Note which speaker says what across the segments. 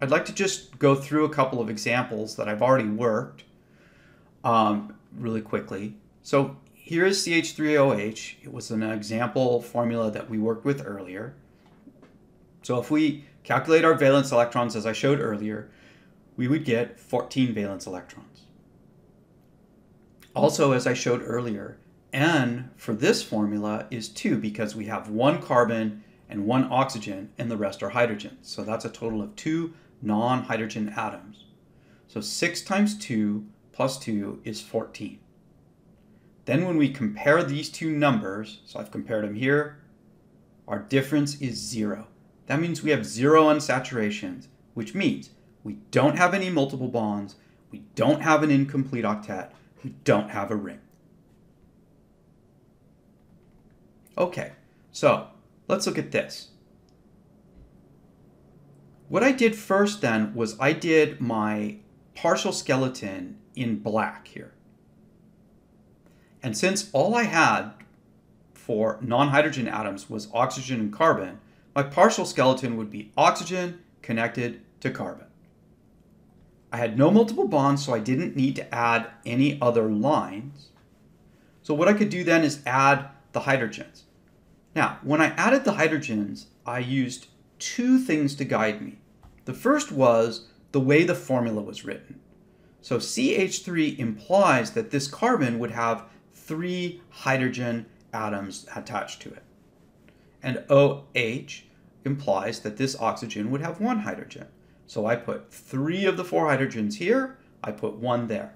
Speaker 1: I'd like to just go through a couple of examples that I've already worked um, really quickly. So here is CH3OH. It was an example formula that we worked with earlier. So if we calculate our valence electrons as I showed earlier, we would get 14 valence electrons. Also, as I showed earlier, N for this formula is 2 because we have one carbon and one oxygen and the rest are hydrogens. So that's a total of two non-hydrogen atoms. So 6 times 2 plus 2 is 14. Then when we compare these two numbers, so I've compared them here, our difference is 0. That means we have zero unsaturations, which means we don't have any multiple bonds, we don't have an incomplete octet, we don't have a ring. Okay, so let's look at this. What I did first then was I did my partial skeleton in black here. And since all I had for non-hydrogen atoms was oxygen and carbon, my partial skeleton would be oxygen connected to carbon. I had no multiple bonds, so I didn't need to add any other lines. So what I could do then is add the hydrogens. Now, when I added the hydrogens, I used two things to guide me. The first was the way the formula was written. So CH3 implies that this carbon would have three hydrogen atoms attached to it. And OH implies that this oxygen would have one hydrogen. So I put three of the four hydrogens here, I put one there.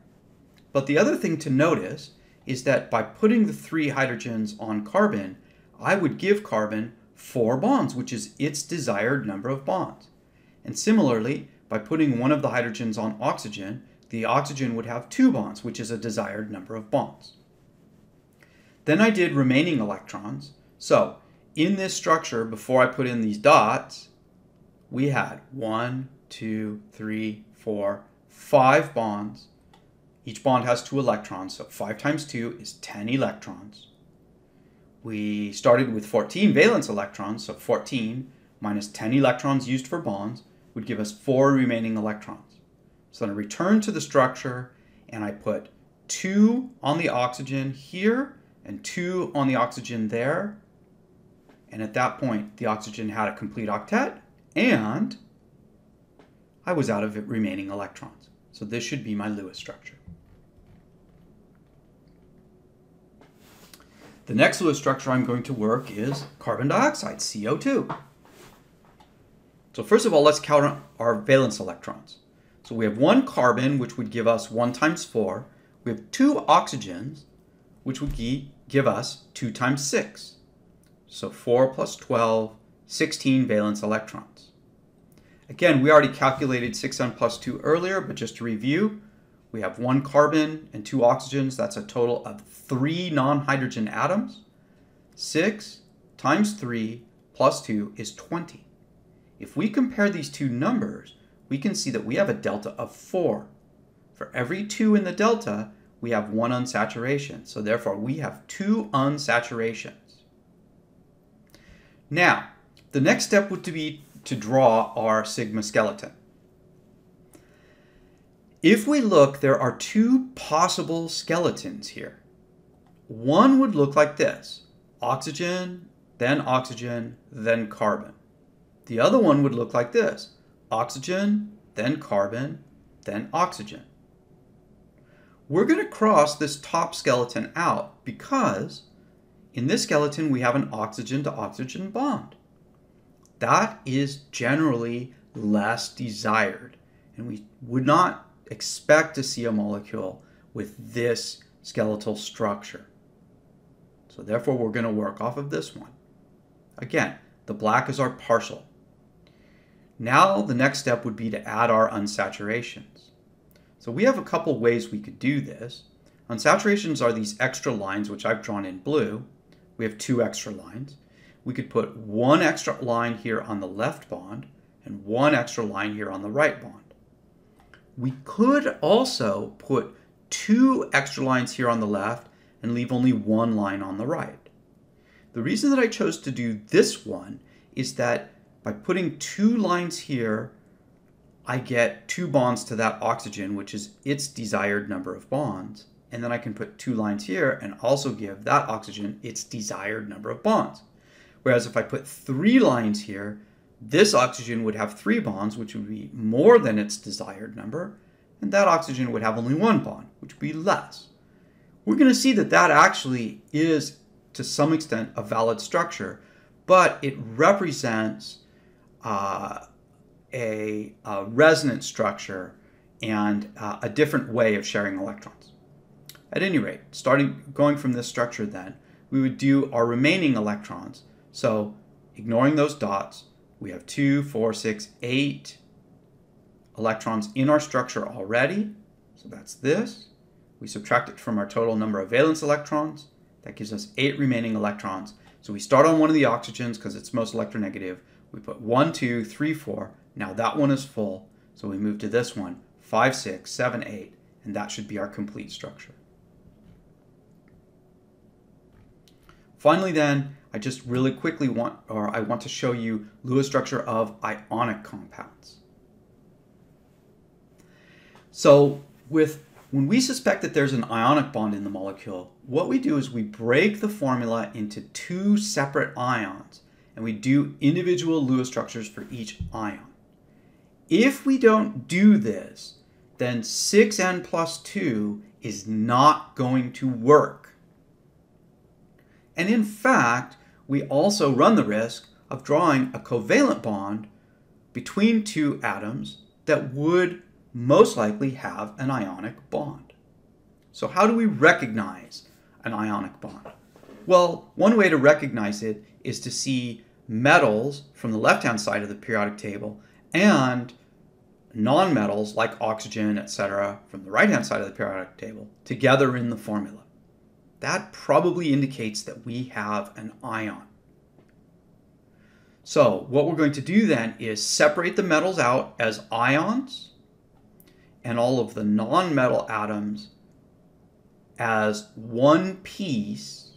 Speaker 1: But the other thing to notice is that by putting the three hydrogens on carbon, I would give carbon four bonds, which is its desired number of bonds. And similarly, by putting one of the hydrogens on oxygen, the oxygen would have two bonds, which is a desired number of bonds. Then I did remaining electrons. So in this structure, before I put in these dots, we had one, two, three, four, five bonds. Each bond has two electrons, so 5 times 2 is 10 electrons we started with 14 valence electrons, so 14 minus 10 electrons used for bonds would give us four remaining electrons. So then I return to the structure and I put two on the oxygen here and two on the oxygen there. And at that point, the oxygen had a complete octet and I was out of remaining electrons. So this should be my Lewis structure. The next Lewis structure I'm going to work is carbon dioxide, CO2. So first of all, let's count our valence electrons. So we have one carbon, which would give us 1 times 4. We have two oxygens, which would give us 2 times 6. So 4 plus 12, 16 valence electrons. Again, we already calculated 6n plus 2 earlier, but just to review, we have one carbon and two oxygens. That's a total of three non-hydrogen atoms. 6 times 3 plus 2 is 20. If we compare these two numbers, we can see that we have a delta of 4. For every 2 in the delta, we have one unsaturation. So therefore, we have two unsaturations. Now, the next step would be to draw our sigma skeleton. If we look, there are two possible skeletons here. One would look like this. Oxygen, then oxygen, then carbon. The other one would look like this. Oxygen, then carbon, then oxygen. We're going to cross this top skeleton out because in this skeleton we have an oxygen to oxygen bond. That is generally less desired and we would not expect to see a molecule with this skeletal structure. So therefore, we're going to work off of this one. Again, the black is our partial. Now the next step would be to add our unsaturations. So we have a couple ways we could do this. Unsaturations are these extra lines, which I've drawn in blue. We have two extra lines. We could put one extra line here on the left bond and one extra line here on the right bond. We could also put two extra lines here on the left and leave only one line on the right. The reason that I chose to do this one is that by putting two lines here I get two bonds to that oxygen, which is its desired number of bonds. And then I can put two lines here and also give that oxygen its desired number of bonds. Whereas if I put three lines here, this oxygen would have three bonds, which would be more than its desired number, and that oxygen would have only one bond, which would be less. We're going to see that that actually is, to some extent, a valid structure, but it represents uh, a, a, resonance structure and uh, a different way of sharing electrons. At any rate, starting going from this structure then, we would do our remaining electrons. So ignoring those dots, we have two, four, six, eight electrons in our structure already. So that's this. We subtract it from our total number of valence electrons. That gives us eight remaining electrons. So we start on one of the oxygens because it's most electronegative. We put one, two, three, four. Now that one is full. So we move to this one, five, six, seven, eight, and that should be our complete structure. Finally then, I just really quickly want, or I want to show you Lewis structure of ionic compounds. So with when we suspect that there's an ionic bond in the molecule, what we do is we break the formula into two separate ions and we do individual Lewis structures for each ion. If we don't do this, then 6n plus 2 is not going to work. And in fact, we also run the risk of drawing a covalent bond between two atoms that would most likely have an ionic bond. So how do we recognize an ionic bond? Well, one way to recognize it is to see metals from the left-hand side of the periodic table and nonmetals like oxygen, etc., from the right-hand side of the periodic table together in the formula. That probably indicates that we have an ion. So what we're going to do then is separate the metals out as ions and all of the non-metal atoms as one piece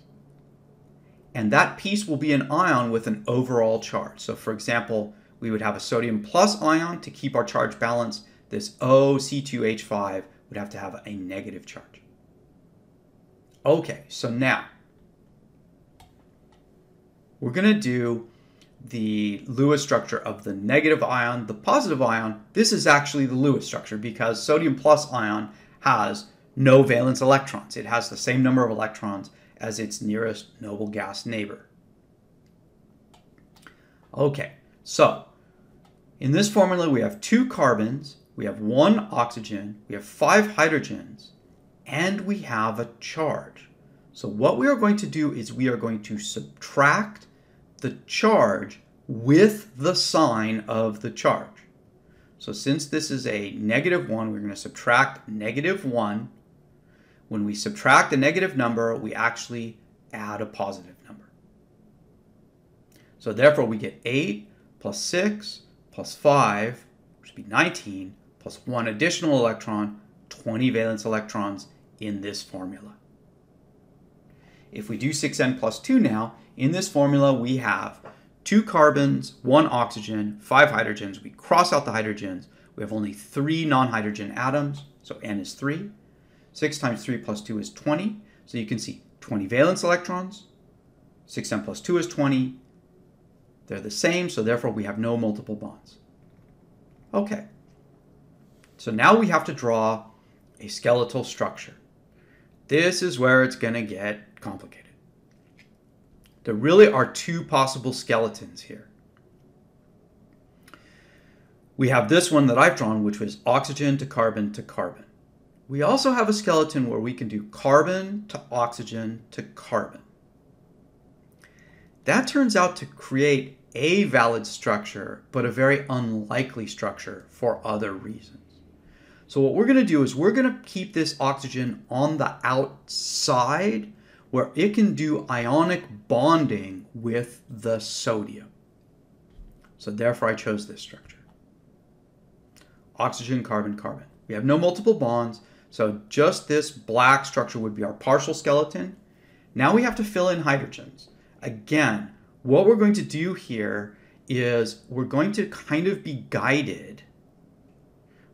Speaker 1: and that piece will be an ion with an overall charge. So for example, we would have a sodium plus ion to keep our charge balanced. This OC2H5 would have to have a negative charge. Okay, so now we're going to do the Lewis structure of the negative ion, the positive ion, this is actually the Lewis structure because sodium plus ion has no valence electrons. It has the same number of electrons as its nearest noble gas neighbor. Okay, so in this formula we have two carbons, we have one oxygen, we have five hydrogens, and we have a charge. So what we are going to do is we are going to subtract the charge with the sign of the charge. So since this is a negative 1, we're going to subtract negative 1. When we subtract a negative number, we actually add a positive number. So therefore, we get 8 plus 6 plus 5, which would be 19, plus 1 additional electron, 20 valence electrons in this formula. If we do 6n plus 2 now, in this formula, we have two carbons, one oxygen, five hydrogens. We cross out the hydrogens. We have only three non-hydrogen atoms, so n is 3. 6 times 3 plus 2 is 20. So you can see 20 valence electrons. 6n plus 2 is 20. They're the same, so therefore we have no multiple bonds. Okay. So now we have to draw a skeletal structure. This is where it's going to get complicated. There really are two possible skeletons here. We have this one that I've drawn, which was oxygen to carbon to carbon. We also have a skeleton where we can do carbon to oxygen to carbon. That turns out to create a valid structure, but a very unlikely structure for other reasons. So what we're going to do is we're going to keep this oxygen on the outside where it can do ionic bonding with the sodium. So therefore I chose this structure. Oxygen, carbon, carbon. We have no multiple bonds, so just this black structure would be our partial skeleton. Now we have to fill in hydrogens. Again, what we're going to do here is we're going to kind of be guided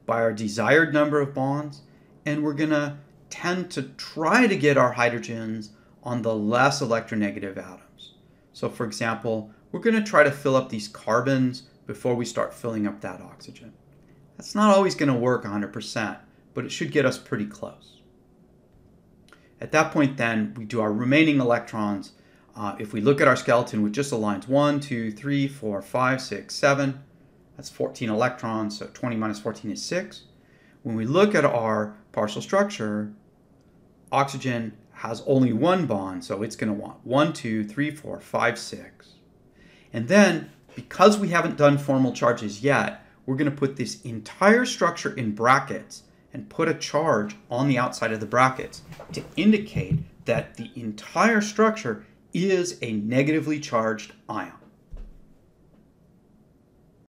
Speaker 1: by our desired number of bonds, and we're going to tend to try to get our hydrogens on the less electronegative atoms. So for example, we're going to try to fill up these carbons before we start filling up that oxygen. That's not always going to work 100%, but it should get us pretty close. At that point then, we do our remaining electrons. Uh, if we look at our skeleton with just lines 1, 2, 3, 4, 5, 6, 7, that's 14 electrons, so 20 minus 14 is 6. When we look at our partial structure, oxygen has only one bond, so it's going to want 1, 2, 3, 4, 5, 6. And then, because we haven't done formal charges yet, we're going to put this entire structure in brackets and put a charge on the outside of the brackets to indicate that the entire structure is a negatively charged ion.